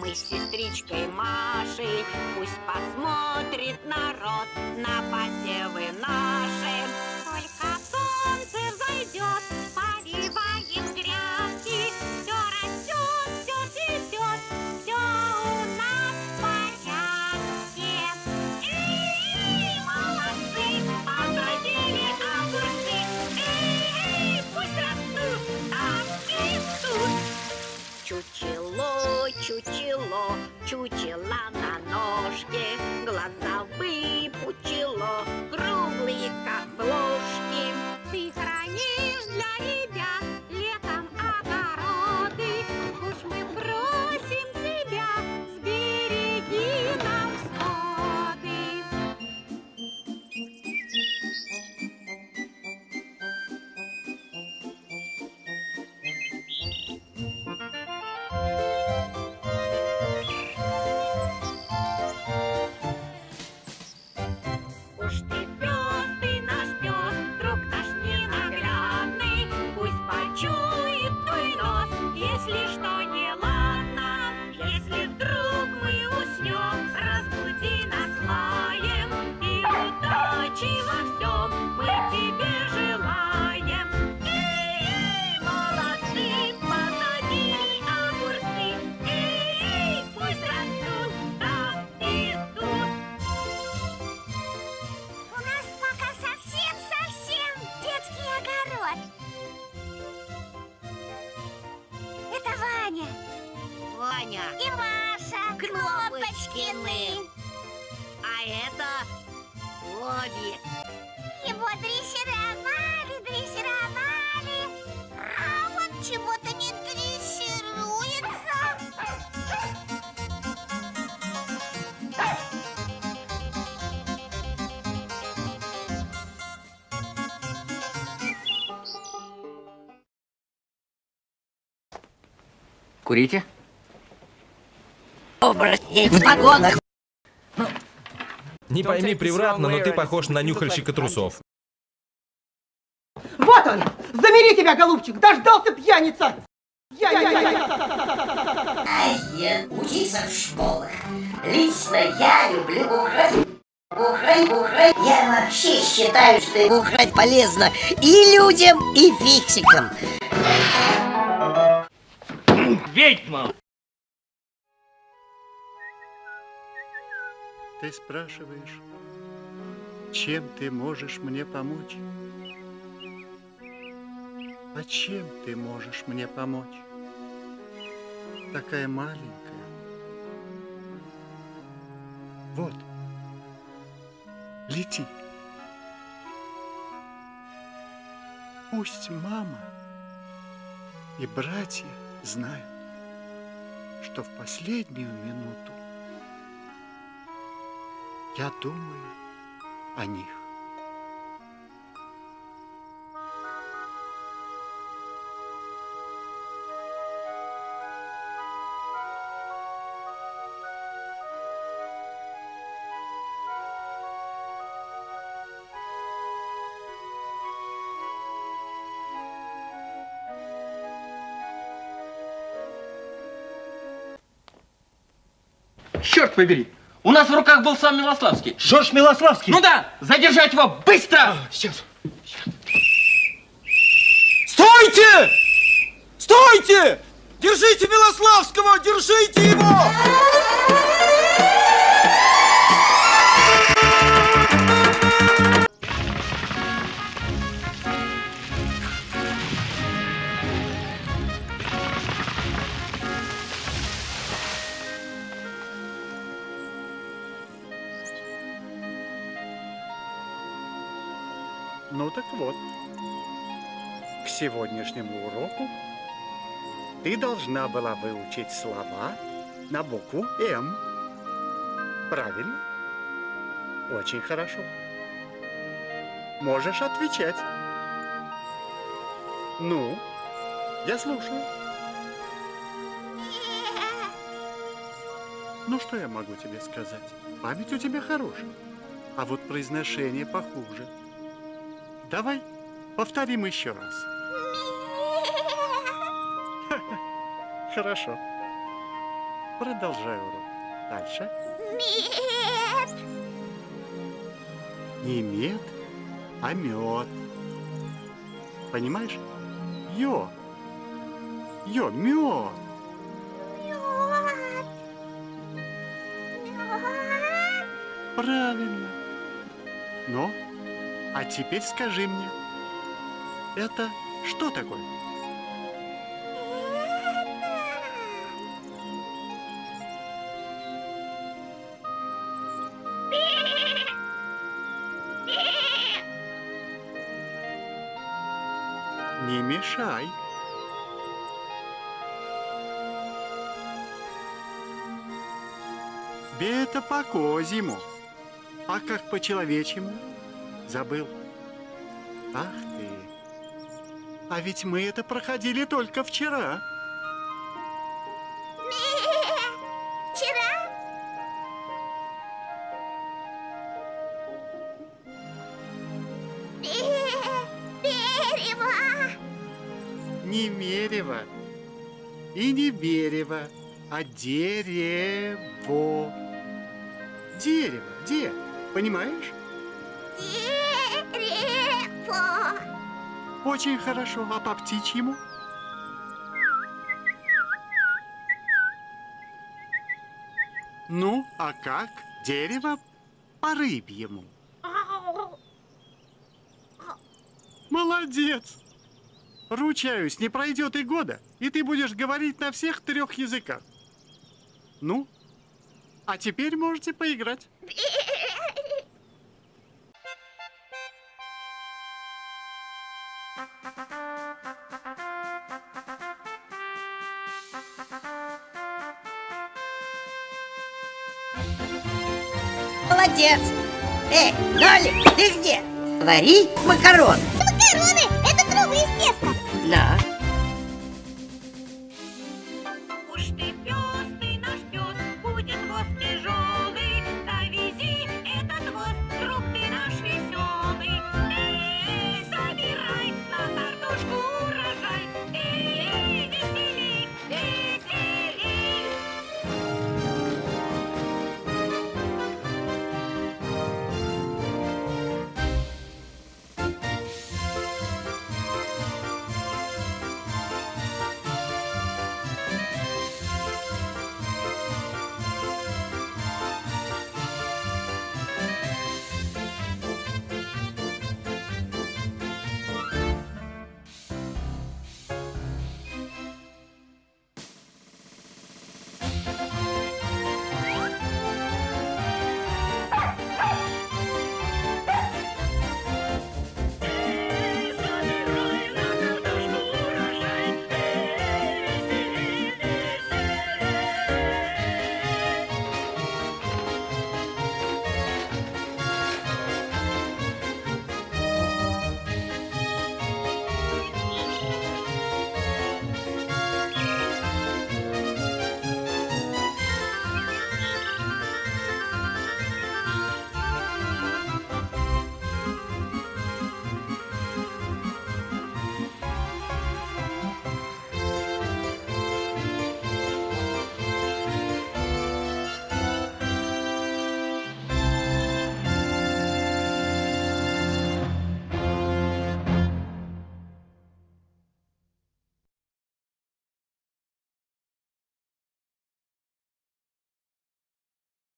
мы с сестричкой Машей. Пусть посмотрит народ на посевы наши. Это Вовик. Его дрессировали, дрессировали, а он чего-то не дрессируется. Курите? Оборотни в погонах. Не пойми превратно, но ты похож на нюхальщика трусов. Вот он! Замери тебя, голубчик! Дождался пьяница! Я, я, я, я. учиться в школах. Лично я люблю бухать. Бухать, бухать. Я вообще считаю, что бухать полезно и людям, и фиксикам. Ведьма! Ты спрашиваешь, чем ты можешь мне помочь? А чем ты можешь мне помочь? Такая маленькая. Вот. Лети. Пусть мама и братья знают, что в последнюю минуту я думаю о них. Черт побери! У нас в руках был сам Милославский. Жорж Милославский! Ну да! Задержать его! Быстро! Сейчас. Стойте! Стойте! Держите Милославского! Держите его! Ну так вот, к сегодняшнему уроку ты должна была выучить слова на букву М. Правильно? Очень хорошо. Можешь отвечать. Ну, я слушаю. Ну, что я могу тебе сказать? Память у тебя хорошая, а вот произношение похуже. Давай повторим еще раз. Хорошо. Продолжай урок. Дальше. Мед. Не мед, а мед. Понимаешь? Йо. Йо, мед. Мед. Мед. Правильно. Ну, а теперь скажи мне, это что такое? Не мешай. Бе это по-козьему. А как по-человечьему? Забыл. Ах ты. А ведь мы это проходили только вчера. Вчера. Не мерево и не берево, а дерево. Дерево, где? Понимаешь? Дерево. Очень хорошо. А по птичьему? Ну, а как? Дерево по рыбьему. Молодец! Ручаюсь, не пройдет и года, и ты будешь говорить на всех трех языках. Ну, а теперь можете поиграть. молодец! Эй, Нолик, ты где? Вари макароны. Макароны? Это трубы из теста. Да. Уж ты